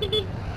嘿 嘿